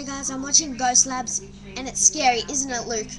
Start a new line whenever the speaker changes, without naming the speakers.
Hey guys, I'm watching Ghost Labs, and it's scary, isn't it, Luke?